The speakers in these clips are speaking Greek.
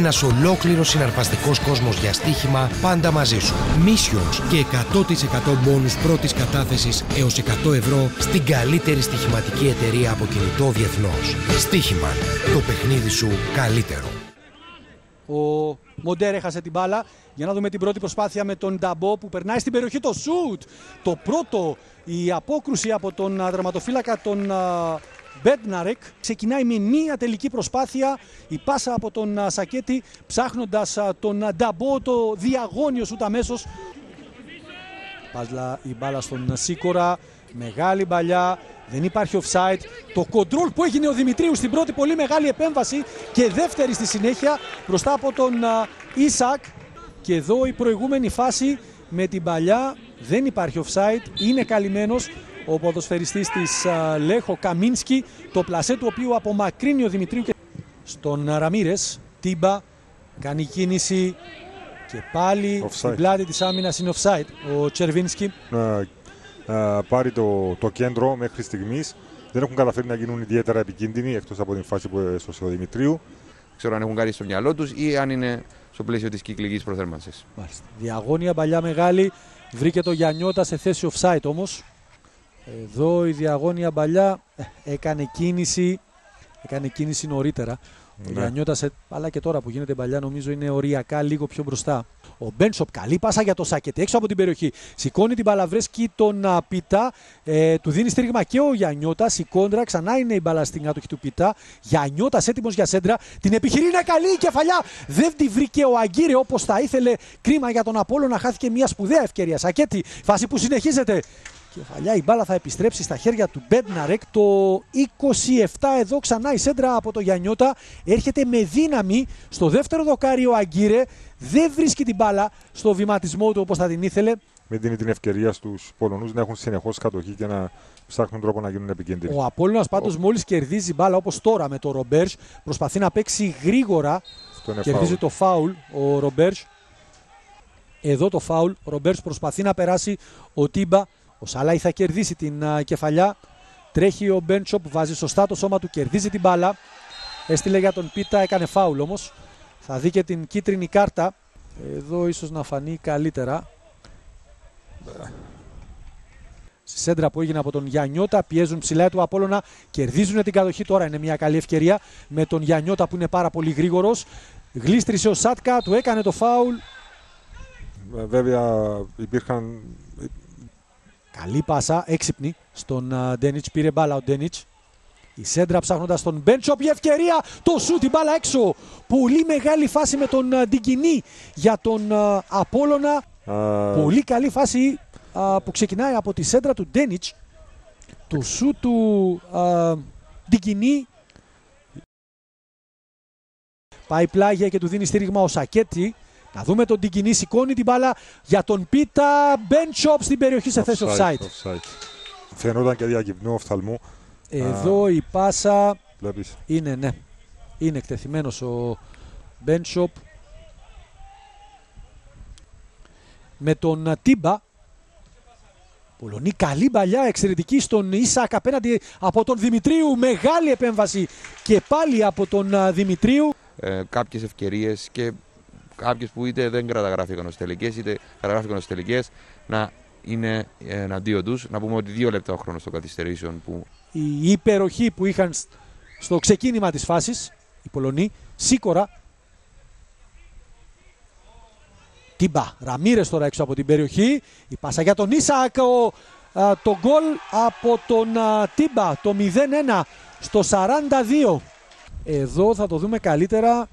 Ένας ολόκληρος συναρπαστικός κόσμος για στοίχημα πάντα μαζί σου. Missions και 100% μπόνους πρώτης κατάθεσης έως 100 ευρώ στην καλύτερη στοιχηματική εταιρεία από κινητό διεθνώς. Στοίχημαν. Το παιχνίδι σου καλύτερο. Ο Μοντέρ έχασε την μπάλα. Για να δούμε την πρώτη προσπάθεια με τον Νταμπό που περνάει στην περιοχή το σουτ. Το πρώτο, η απόκρουση από τον α, δραματοφύλακα τον α, Μπέντναρεκ. Ξεκινάει με μία τελική προσπάθεια. Η πάσα από τον α, Σακέτη ψάχνοντας α, τον α, Νταμπό το διαγώνιο σουτ αμέσως. Πάσλα η μπάλα στον Σίκορα. Μεγάλη μπαλιά. Δεν υπάρχει offside. Το κοντρόλ που έγινε ο Δημητρίους στην πρώτη πολύ μεγάλη επέμβαση και δεύτερη στη συνέχεια μπροστά από τον α, Ισακ. Και εδώ η προηγούμενη φάση με την παλιά δεν υπάρχει offside. Είναι καλυμμένος ο ποδοσφαιριστής της α, Λέχο Καμίνσκι. Το πλασέ του οποίου απομακρύνει ο Δημητρίου και στον Ραμίρες. Τίμπα κάνει κίνηση και πάλι Offside. στην πλάτη της άμυνας είναι offside. Ο Τσερβίνσκι να α, πάρει το, το κέντρο μέχρι στιγμής. Δεν έχουν καταφέρει να γίνουν ιδιαίτερα επικίνδυνοι εκτός από την φάση που έσωσε ο Δημητρίου. ξέρω αν έχουν κάτι στο μυαλό τους ή αν είναι στο πλαίσιο της κυκλικής προθέρμανσης. Μάλιστα. Διαγώνια παλιά μεγάλη. Βρήκε το Γιαννιώτα σε θέση offside όμως. Εδώ η διαγώνια παλιά ε, έκανε κίνηση. Έκανε κίνηση νωρίτερα. Ο Ναι. Γιαννιώτας, ε, αλλά και τώρα που γίνεται παλιά, νομίζω είναι οριακά λίγο πιο μπροστά. Ο Μπένσοπ, καλή πάσα για το Σάκετ έξω από την περιοχή. Σηκώνει την μπάλα, βρίσκει τον α, Πίτα. Ε, του δίνει στήριγμα και ο Γιαννιώτα. Η κόντρα, ξανά είναι η μπάλα στην άτοχη του Πίτα. Γιαννιώτα έτοιμος για σέντρα. Την επιχειρεί, είναι καλή η κεφαλιά. Δεν τη βρήκε ο Αγκύρε όπως θα ήθελε. Κρίμα για τον Απόλο να χάθηκε μια σπουδαία ευκαιρία. Σακέτη, φάση που συνεχίζεται. Κεφαλιά, η μπάλα θα επιστρέψει στα χέρια του Μπέντναρεκ. Το 27 εδώ ξανά η σέντρα από το Γιαννιώτα. Έρχεται με δύναμη στο δεύτερο δοκάρι ο Αγκύρε. Δεν βρίσκει την μπάλα στο βηματισμό του όπως θα την ήθελε. Μην δίνει την ευκαιρία στους Πολωνούς να έχουν συνεχώς κατοχή και να ψάχνουν τρόπο να γίνουν επικίνδυνοι. Ο Απόλλωνας πάντως μόλις κερδίζει μπάλα όπως τώρα με το Ρομπέρς προσπαθεί να παίξει γρήγορα. Αυτό είναι Κερδίζει φάουλ. το φάουλ ο Ρομπέρς. Εδώ το φάουλ. Ο Ρομπέρς προσπαθεί να περάσει ο Τίμπα. Ο Σαλάι θα κερδίσει την α, κεφαλιά. Τρέχει ο Μπέντσοπ, βάζει σωστά το σώμα του, κερδίζει την μπάλα. Έστειλε για τον Πίτα, έκανε φάουλ όμως. Θα δει και την κίτρινη κάρτα. Εδώ ίσως να φανεί καλύτερα. Στη σέντρα που έγινε από τον Γιαννιώτα, πιέζουν ψηλά του Απόλλωνα, κερδίζουν την κατοχή. Τώρα είναι μια καλή ευκαιρία με τον Γιαννιώτα που είναι πάρα πολύ γρήγορος. Γλίστρισε ο Σάτκα, του έκανε το φάουλ. Ε, Βέβαια υπήρχαν. Καλή πάσα, έξυπνη στον α, Ντένιτς. Πήρε μπάλα ο Ντένιτς. Η σέντρα ψάχνοντας τον Μπέντσοπ. Η ευκαιρία, το σου, την μπάλα έξω. Πολύ μεγάλη φάση με τον α, Ντιγκινή για τον α, Απόλλωνα. α, Πολύ καλή φάση α, που ξεκινάει από τη σέντρα του Ντένιτς. Το σου του α, Ντιγκινή. Πάει πλάγια και του δίνει στήριγμα ο Σακέτη. Να δούμε τον Ντιγκινή σηκώνει την μπάλα για τον Πίτα Μπέντσοπ στην περιοχή σε θέση offside. offside. Φαινόταν και διακυβνού οφθαλμού. Εδώ η πάσα Βλέπεις. είναι ναι. Είναι εκτεθειμένος ο Μπέντσοπ. Με τον α, Τίμπα. Πολωνή καλή παλιά, εξαιρετική στον Ίσακ απέναντι από τον Δημητρίου. Μεγάλη επέμβαση και πάλι από τον α, Δημητρίου. Ε, Κάποιες ευκαιρίες και κάποιε που είτε δεν καταγράφηκαν ω τελικές είτε καταγράφηκαν ω τελικές να είναι εναντίον τους. Να πούμε ότι δύο λεπτά ο χρόνος των καθυστερήσεων που Η υπεροχή που είχαν σ- στο ξεκίνημα της φάσης οι Πολωνοί. Σίκορα. Τίμπα. Ραμύρες τώρα έξω από την περιοχή. Η πάσα για τον Ίσακ. Ο, α, το γκολ από τον α, Τίμπα. Το 0-1 στο 42. Εδώ θα το δούμε καλύτερα.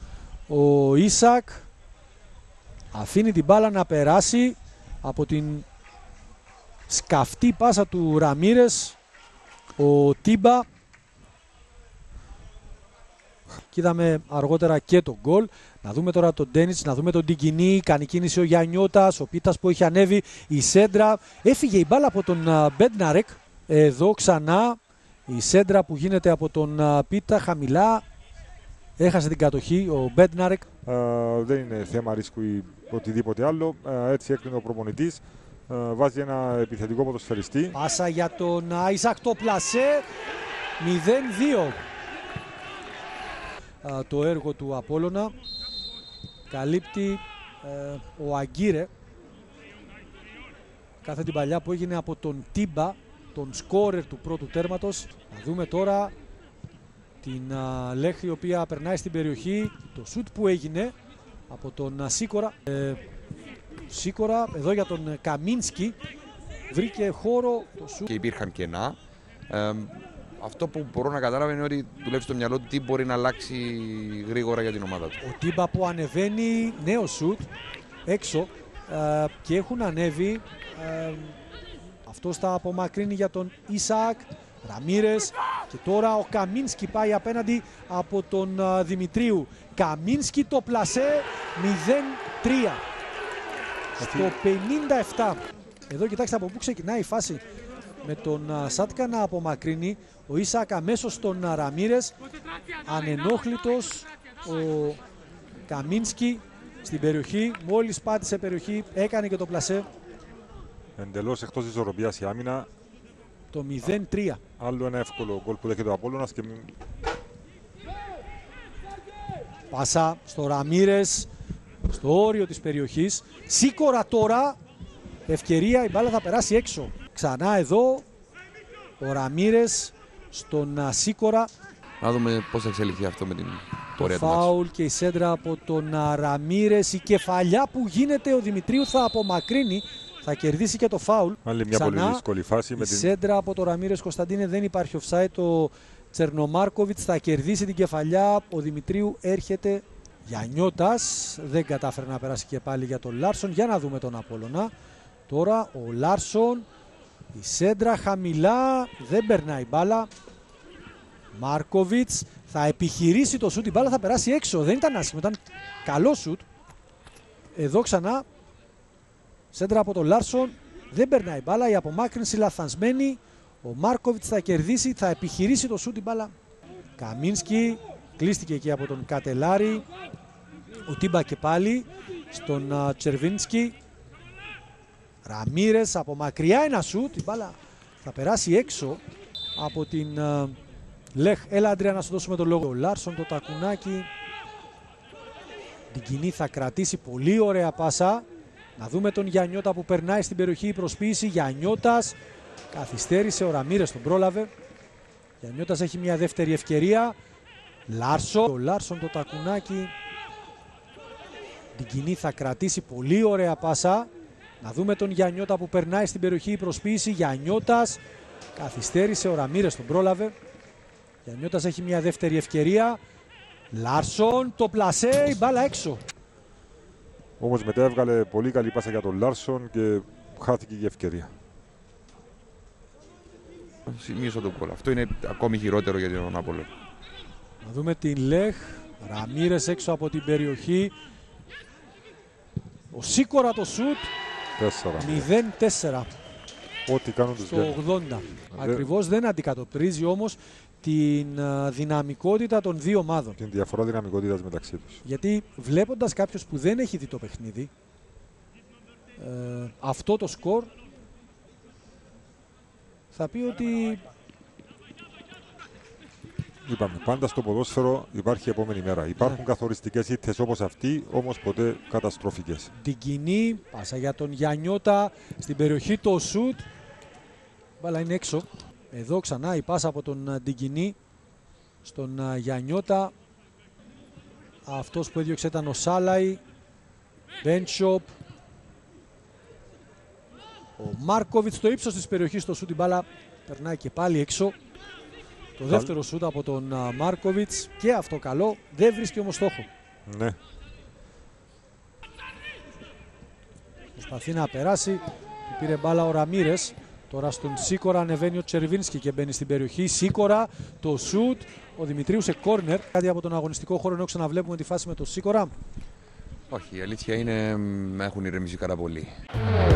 Ο Ίσακ αφήνει την μπάλα να περάσει από την σκαφτή πάσα του Ραμύρες ο Τίμπα. Και είδαμε αργότερα και τον γκολ. Να δούμε τώρα τον Ντένιτς, να δούμε τον Τιγκινή. Κάνει κίνηση ο Γιαννιώτας, ο Πίτας που έχει ανέβει. Η Σέντρα. Έφυγε η μπάλα από τον α, Μπέντναρεκ. Εδώ ξανά η Σέντρα που γίνεται από τον α, Πίτα χαμηλά. Έχασε την κατοχή ο Μπέντναρεκ. Α, δεν είναι θέμα ρίσκου ή οτιδήποτε άλλο. Α, έτσι έκρινε ο προπονητής. Βάζει ένα επιθετικό ποδοσφαιριστή. Πάσα για τον Άισακ το πλασέ. 0-2. Α, το έργο του Απόλλωνα. καλύπτει ε, ο Αγκύρε. Κάθε την παλιά που έγινε από τον Τίμπα, τον σκόρερ του πρώτου τέρματος. Να δούμε τώρα την α, Λέχ η οποία περνάει στην περιοχή. Το σουτ που έγινε από τον α, Σίκορα. Ε, Σίκορα εδώ για τον ε, Καμίνσκι βρήκε χώρο το σουτ. Και υπήρχαν κενά. Ε, αυτό που μπορώ να καταλάβω είναι ότι δουλεύει στο μυαλό του τι μπορεί να αλλάξει γρήγορα για την ομάδα του. Ο Τίμπα που ανεβαίνει νέο σουτ έξω ε, και έχουν ανέβει. Ε, αυτός θα απομακρύνει για τον Ισακ. Ραμύρες και τώρα ο Καμίνσκι πάει απέναντι από τον ε, Δημητρίου. Καμίνσκι το πλασέ 0-3 στο 57. Εδώ κοιτάξτε από πού ξεκινάει η φάση με τον α, Σάτκα να απομακρύνει. Ο Ισακ αμέσως στον α, Ραμύρες. Ανενόχλητος ο Καμίνσκι στην περιοχή. Μόλις πάτησε περιοχή έκανε και το πλασέ Εντελώς εκτός της ισορροπίας η άμυνα. Το 0-3. Άλλο ένα εύκολο γκολ που δέχεται ο Απόλλωνας και μην- Πάσα στο Ραμύρες στο όριο της περιοχής. Σίκορα τώρα. Ευκαιρία η μπάλα θα περάσει έξω. Ξανά εδώ ο Ραμύρες στον α, Σίκορα. Να δούμε πώς θα εξελιχθεί αυτό με την Το πορεία του μάτς. φάουλ και η σέντρα από τον α, Ραμύρες. Η κεφαλιά που γίνεται ο Δημητρίου θα απομακρύνει. Θα κερδίσει και το φάουλ. Άλλη μια Ξανά πολύ δύσκολη φάση Η με την σέντρα από τον Ραμύρες Κωνσταντίνε δεν υπάρχει offside. Ο Τσερνομάρκοβιτς θα κερδίσει την κεφαλιά. Ο Δημητρίου έρχεται για νιώτας. Δεν κατάφερε να περάσει και πάλι για τον Λάρσον. Για να δούμε τον Απόλλωνα. Τώρα ο Λάρσον. Η σέντρα χαμηλά. Δεν περνάει μπάλα. Μάρκοβιτς θα επιχειρήσει το σουτ. Η μπάλα θα περάσει έξω. Δεν ήταν άσχημο. Ήταν καλό σουτ. Εδώ ξανά. Σέντρα από τον Λάρσον. Δεν περνάει μπάλα. Η απομάκρυνση λαθασμένη. Ο Μάρκοβιτς θα κερδίσει. Θα επιχειρήσει το σούτ η μπάλα. Καμίνσκι. Κλείστηκε εκεί από τον Κατελάρη. Ο Τίμπα και πάλι. Στον α, Τσερβίνσκι. Ραμύρε από μακριά ένα σούτ. Η μπάλα θα περάσει έξω από την α, Λεχ. Έλα Αντρέα να σου δώσουμε το λόγο. Ο Λάρσον το τακουνάκι. Την κοινή θα κρατήσει πολύ ωραία πάσα. Να δούμε τον Γιαννιώτα που περνάει στην περιοχή η προσποίηση. Γιαννιώτας καθυστέρησε, ο Ραμύρες τον πρόλαβε. Γιαννιώτας έχει μια δεύτερη ευκαιρία. Λάρσον, ο Λάρσον το τακουνάκι. Την κοινή θα κρατήσει πολύ ωραία πάσα. Να δούμε τον Γιαννιώτα που περνάει στην περιοχή η προσποίηση. Γιαννιώτας καθυστέρησε, ο Ραμύρες τον πρόλαβε. Γιαννιώτας έχει μια δεύτερη ευκαιρία. Λάρσον, το πλασέ, η μπάλα έξω. Όμως μετά έβγαλε πολύ καλή πάσα για τον Λάρσον και χάθηκε η ευκαιρία. Σημείωσα το γκολ. Αυτό είναι ακόμη χειρότερο για τον Απόλλωνα. Να δούμε την Λεχ. Ραμύρες έξω από την περιοχή. Ο Σίκορα το σουτ. 4. 0-4 Ό,τι κάνουν τους βγαίνει. στο 80. Ακριβώς δεν αντικατοπτρίζει όμως την α, δυναμικότητα των δύο ομάδων. Την διαφορά δυναμικότητας μεταξύ τους. Γιατί βλέποντας κάποιος που δεν έχει δει το παιχνίδι, ε, αυτό το σκορ θα πει ότι Είπαμε, πάντα στο ποδόσφαιρο υπάρχει επόμενη μέρα. Υπάρχουν καθοριστικές ήττες όπως αυτή, όμως ποτέ καταστροφικές. την κοινή, πάσα για τον Γιαννιώτα, στην περιοχή το σουτ. Μπάλα είναι έξω. Εδώ ξανά η πάσα από τον α, Ντιγκινή στον α, Γιαννιώτα. Αυτός που έδιωξε ήταν ο Σάλαϊ. Μπέντσοπ. Ο Μάρκοβιτς στο ύψος της περιοχής στο σουτ η μπάλα περνάει και πάλι έξω. Το δεύτερο σουτ από τον α, Μάρκοβιτς και αυτό καλό. Δεν βρίσκει όμως στόχο. Ναι, Προσπαθεί να περάσει. Του πήρε μπάλα ο Ραμύρε. Τώρα στον Σίκορα ανεβαίνει ο Τσερβίνσκι και μπαίνει στην περιοχή. Σίκορα, το σουτ. Ο Δημητρίους σε κόρνερ. Κάτι από τον αγωνιστικό χώρο ενώ ξαναβλέπουμε τη φάση με τον Σίκορα. Όχι, η αλήθεια είναι μ, έχουν ηρεμήσει πάρα πολύ.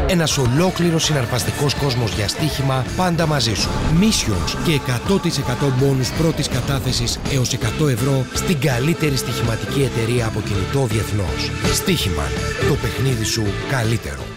Ένας ολόκληρος συναρπαστικός κόσμος για στοίχημα πάντα μαζί σου. Missions και 100% μπόνους πρώτης κατάθεσης έως 100 ευρώ στην καλύτερη στοιχηματική εταιρεία από κινητό διεθνώς. Στοίχημα. Το παιχνίδι σου καλύτερο.